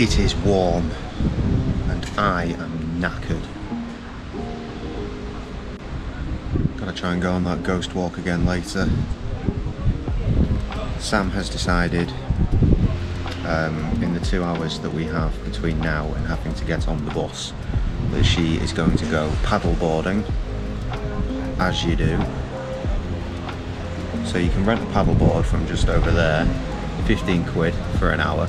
It is warm and I am knackered. Gotta try and go on that ghost walk again later. Sam has decided um, in the two hours that we have between now and having to get on the bus that she is going to go paddle boarding as you do. So you can rent a paddleboard from just over there, 15 quid for an hour.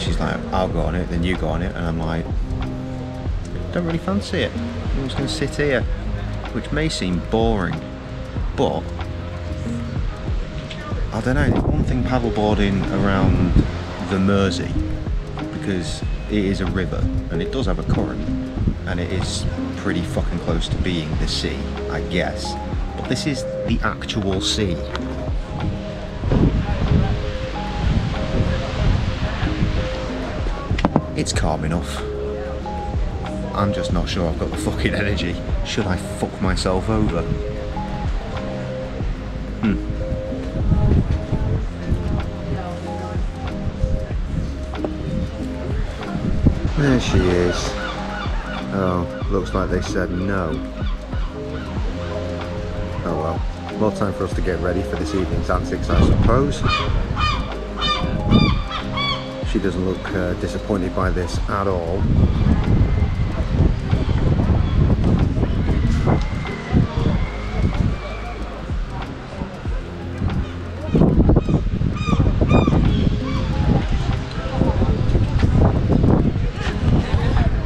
She's like, I'll go on it, then you go on it, and I'm like, don't really fancy it. I'm just to sit here, which may seem boring, but I don't know. There's one thing paddleboarding around the Mersey because it is a river and it does have a current and it is pretty fucking close to being the sea, I guess. But this is the actual sea. It's calm enough. I'm just not sure I've got the fucking energy. Should I fuck myself over? Hmm. There she is. Oh, looks like they said no. Oh well. More time for us to get ready for this evening's antics, I suppose. She doesn't look uh, disappointed by this at all.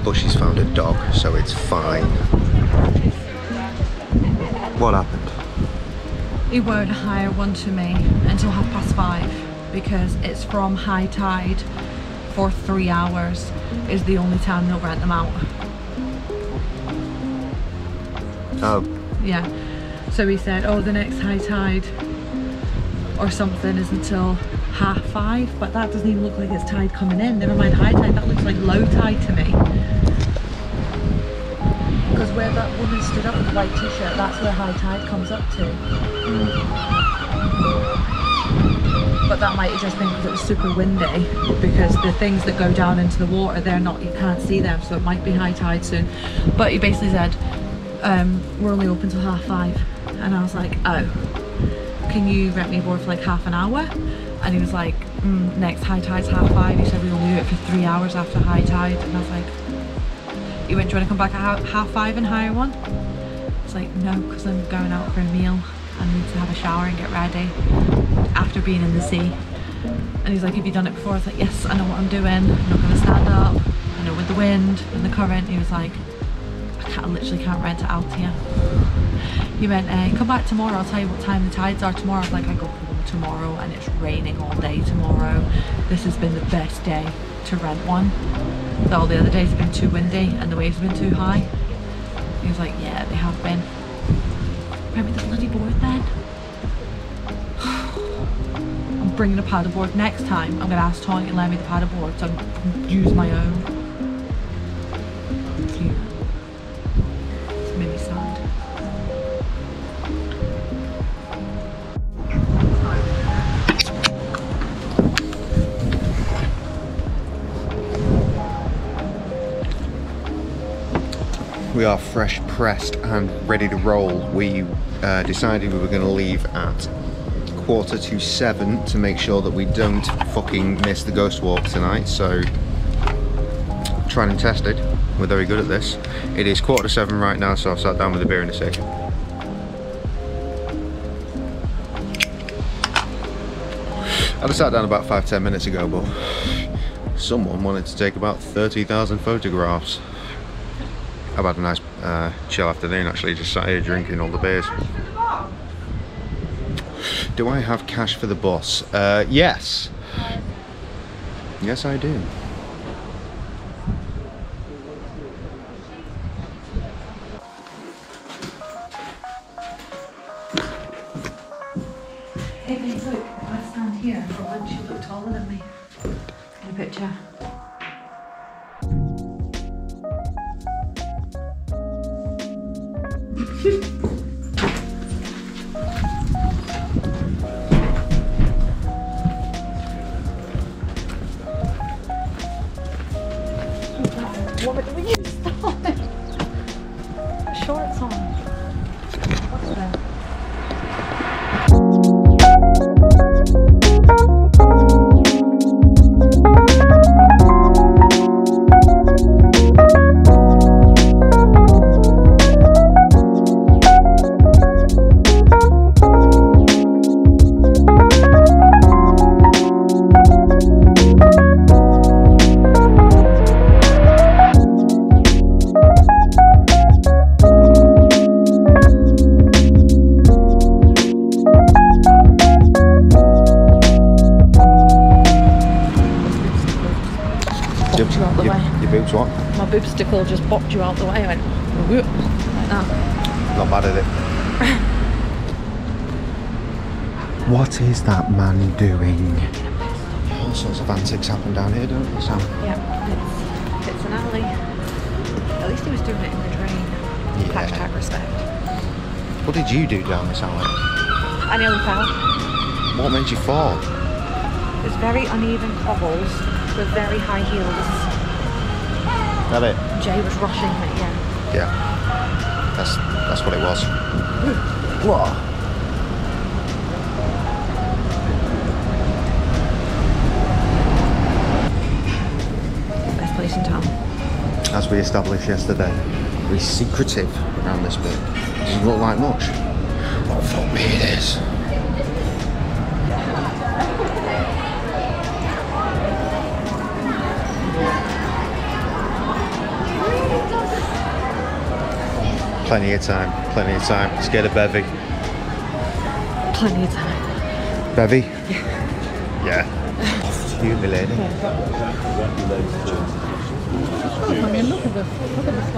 But she's found a dog, so it's fine. What happened? He won't hire one to me until half past five because it's from high tide for three hours is the only time they'll rent them out. Oh, Yeah. So he said, oh, the next high tide or something is until half five, but that doesn't even look like it's tide coming in. Never mind high tide, that looks like low tide to me. Because where that woman stood up with the white t-shirt, that's where high tide comes up to. Hmm. But that might have just been because it was super windy, because the things that go down into the water, they're not, you can't see them, so it might be high tide soon. But he basically said, um, we're only open till half five. And I was like, oh, can you rent me a board for like half an hour? And he was like, mm, next high tide's half five. He said we only do it for three hours after high tide. And I was like, you went, do you want to come back at half five and hire one? It's like, no, because I'm going out for a meal. I need to have a shower and get ready after being in the sea. And he's like, have you done it before? I was like, yes, I know what I'm doing. I'm not going to stand up. I know with the wind and the current. He was like, I, can't, I literally can't rent it out here. He went, uh, come back tomorrow, I'll tell you what time the tides are tomorrow. I was like, I go tomorrow and it's raining all day tomorrow. This has been the best day to rent one. All the other days have been too windy and the waves have been too high. He was like, yeah, they have been. Rent me the bloody board then. Bringing a paddleboard next time. I'm gonna ask Tony to lend me the paddleboard so I can use my own. We are fresh pressed and ready to roll. We uh, decided we were going to leave at quarter to seven to make sure that we don't fucking miss the ghost walk tonight. So, tried and tested. We're very good at this. It is quarter to seven right now, so I've sat down with a beer in a second. Have sat down about five, ten minutes ago, but someone wanted to take about 30,000 photographs. I've had a nice uh, chill afternoon actually, just sat here drinking all the beers. Do I have cash for the bus? Uh, yes. Yes, I do. What? My boobsticle just bopped you out the way. I went whoop, like that. Not bad at it. what is that man doing? All sorts of antics happen down here, don't they, Sam? Yeah, it's, it's an alley. At least he was doing it in the drain. Yeah. Hashtag respect. What did you do down this alley? I nearly fell. What made you fall? There's very uneven cobbles with very high heels. That it? Jay was rushing me, yeah. Yeah. That's that's what it was. Hmm. Whoa. Best place in town. As we established yesterday, we're secretive around this bit. Doesn't look like much. But fuck me it is. Plenty of time, plenty of time. Let's get a bevy. Plenty of time. Bevy? Yeah. You, my lady. I mean, look at this. Look at this.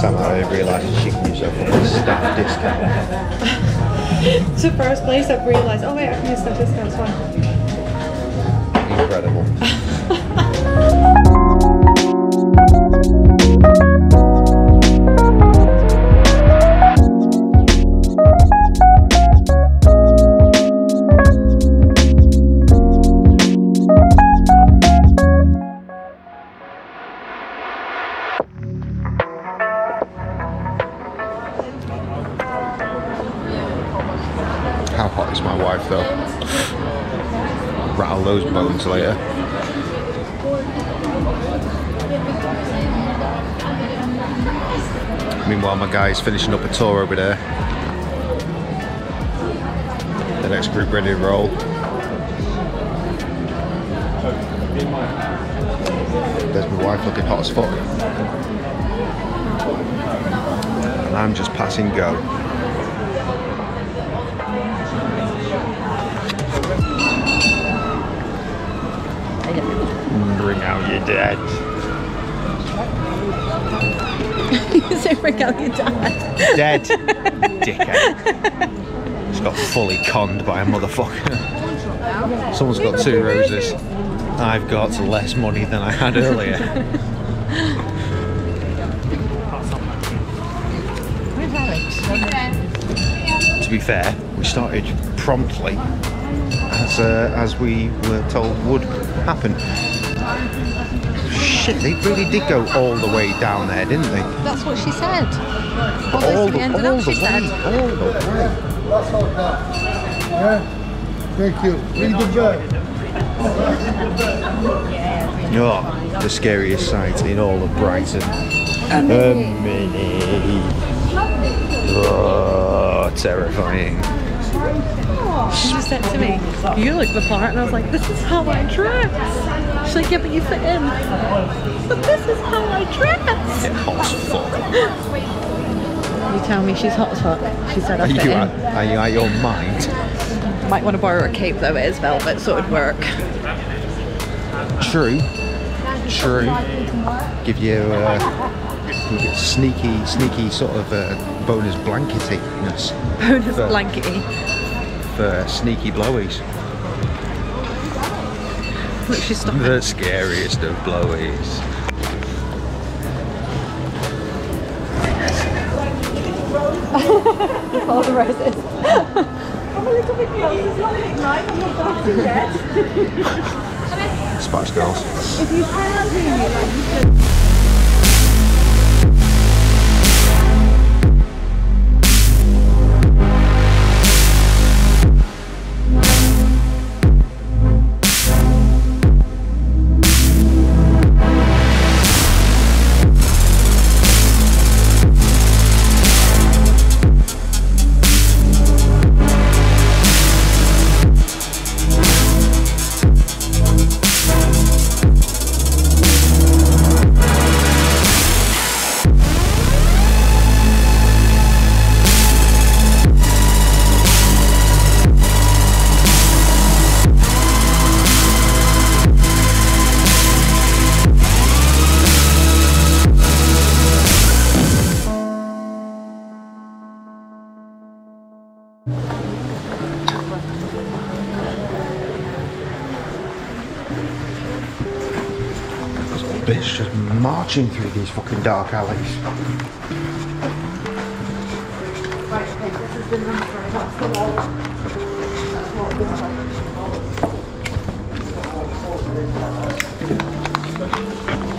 Somehow I realised she can use her fucking staff discount. It's the first place I've realised, oh wait, I can use that discount, it's fine. Incredible. hot is my wife though? Rattle those bones later. Meanwhile, my guy's finishing up a tour over there. The next group ready to roll. There's my wife looking hot as fuck. And I'm just passing go. Bring out your dad. so bring out your dad. Dead. Dickhead. Just got fully conned by a motherfucker. Someone's got two roses. I've got less money than I had earlier. Where's Alex? to be fair, we started promptly as uh, as we were told would happen. Shit, they really did go all the way down there, didn't they? That's what she said. All all the, ended all up, the she way, said. all the way. Yeah. Thank you. Really good job. Oh, the scariest sight in all of Brighton. A mini. Oh, terrifying. She just said to me, you look the part. And I was like, this is how I dress. She's like, yeah, but you fit in. But this is how I dress. Yeah, hot as fuck. You tell me she's hot as fuck. She said I Are fit you, in. out, are you out your mind? Might want to borrow a cape though, it is velvet, so it'd work. True. True. Give you uh, you get sneaky, sneaky sort of uh, bonus blanketiness Bonus But- blankety. for sneaky blowies. Look, she's stopping. The scariest of blowies. All the roses. Come a little bit closer. It's not midnight. I'm not dancing yet. Spice Girls. If you cannot hear me, like you Bitch just marching through these fucking dark alleys. Right, okay,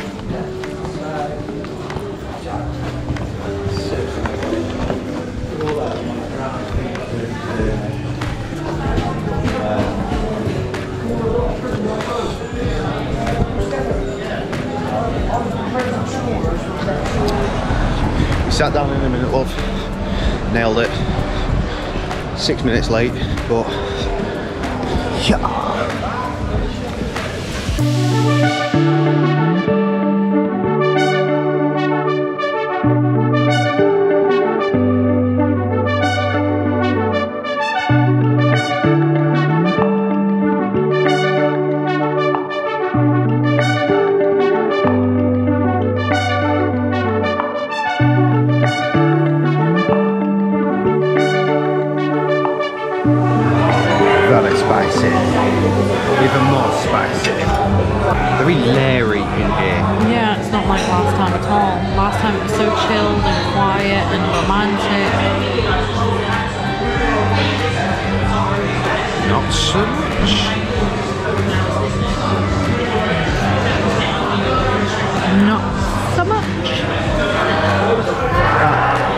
Sat down in a minute, love. Nailed it. Six minutes late, but yeah.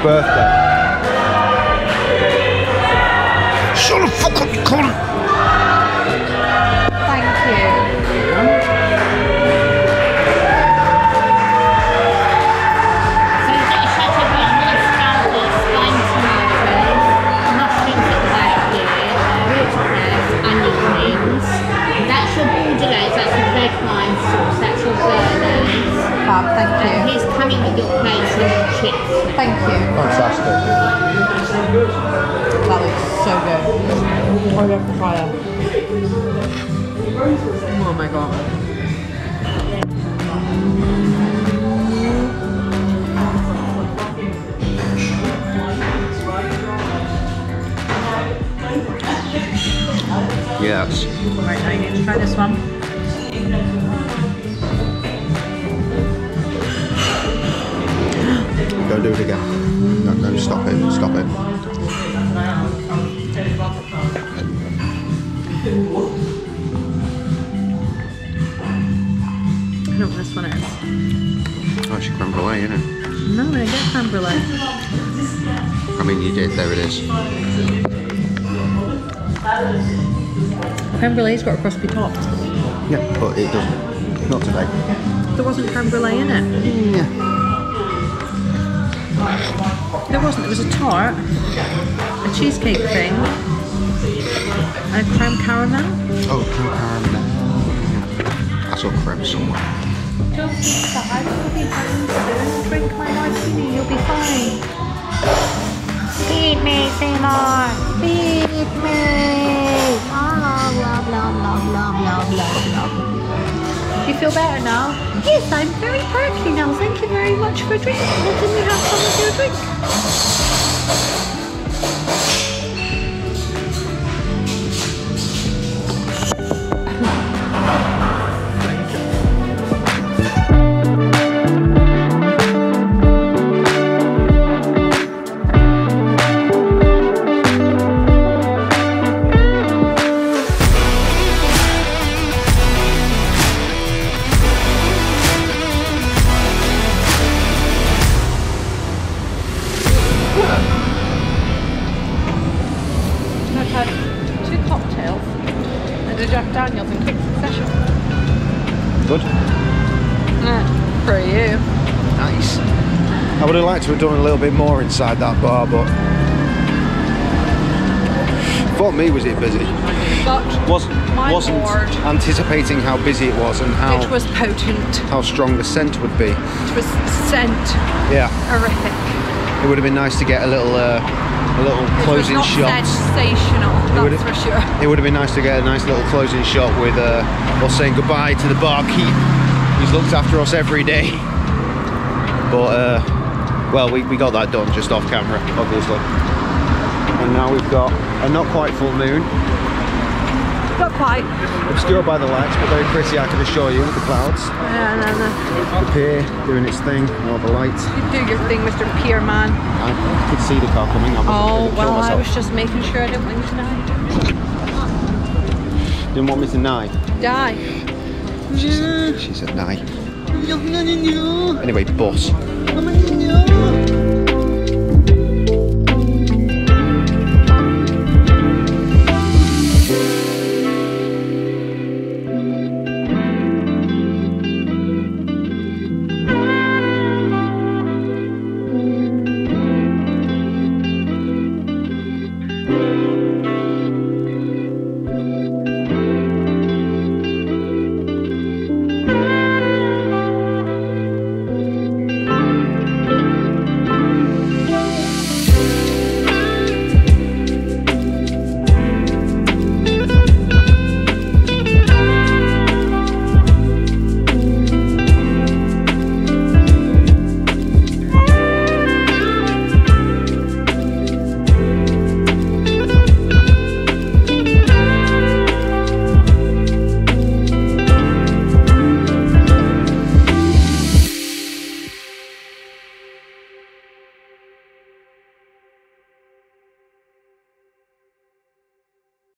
Birthday. Shut the fuck up, you cunt! Thank you. So you get a shot of your nice scalpel spine tomatoes, mushrooms at the back here, root cress, onion rings. That's your bordelaise, that's your red wine sauce, that's your béarnaise. Fab, thank And you. here's coming with your plates and. Thank you. Fantastic. That looks so good. I love the fire. Oh my god. Yes. Right, now you need to try this one. Go do it again. No, no, stop it, stop it. I don't know what this one is. Oh, she crumbled away, isn't it? No, I get creme brulee. I mean, you did, there it is. Creme brulee's got a crispy top. Yeah, but it doesn't. Not today. There wasn't creme brulee in it. Mm, yeah. There wasn't. There was a tart, a cheesecake thing, and a creme caramel. Oh, creme caramel. I saw creme somewhere. Don't that I will be fine soon. Drink my martini, you'll be fine. Feed me, Seymour! Feed me! Ah, blah, blah, blah, blah, blah, blah, blah, blah. You feel better now? Yes, I'm very perky now. Thank you very much for drinking. Letting we have some of your drink. Good. Mm, for you. Nice. I would have liked to have done a little bit more inside that bar, but for me, was it busy? But was, wasn't lord. anticipating how busy it was and how it was potent. how strong the scent would be. It was scent Yeah, horrific. it would have been nice to get a little uh, a little closing shot. sensational, would've- that's for sure. It would have been nice to get a nice little closing shot with uh, us saying goodbye to the barkeep He's looked after us every day. But uh, well, we, we got that done just off camera, obviously. And now we've got a not quite full moon, Not quite. obscured by the lights, but very pretty. I can assure you with the clouds. Yeah, no, no. The pier doing its thing, all the lights. You do your thing, Mr. Pierman. I could see the car coming. I Oh, well, I was just making sure I didn't win tonight. Didn't want me to nigh. Die. She said, mm. she said nigh. Anyway, boss.